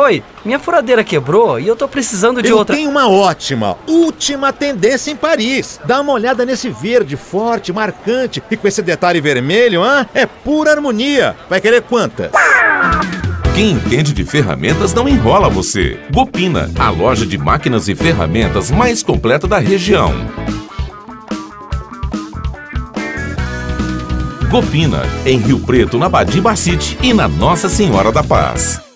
Oi, minha furadeira quebrou e eu tô precisando de eu outra. tenho uma ótima, última tendência em Paris. Dá uma olhada nesse verde forte, marcante e com esse detalhe vermelho, hã? É pura harmonia. Vai querer quantas? Quem entende de ferramentas não enrola você. Gopina, a loja de máquinas e ferramentas mais completa da região. Gopina, em Rio Preto, na Badiba City e na Nossa Senhora da Paz.